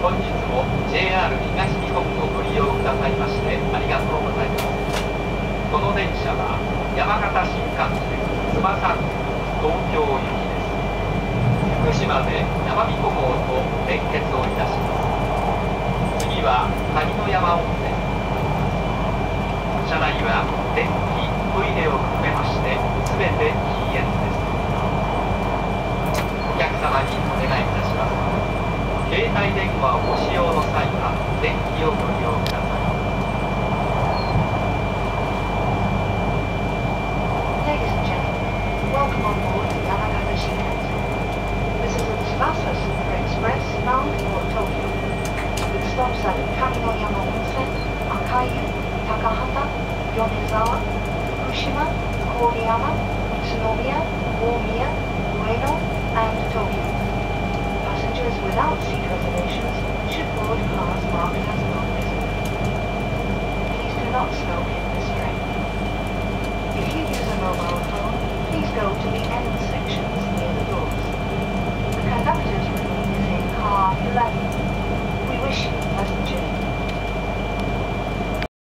本日も JR 東日本をご利用くださいましてありがとうございます。この電車は山形新幹線つばさ東京行きです。福島で山彦号と連結をいたします。次は谷野山温泉。車内は電気トイレを含めまして全て帯電話をご使用の際は電気をご利用ください高畑米沢福島郡山 show.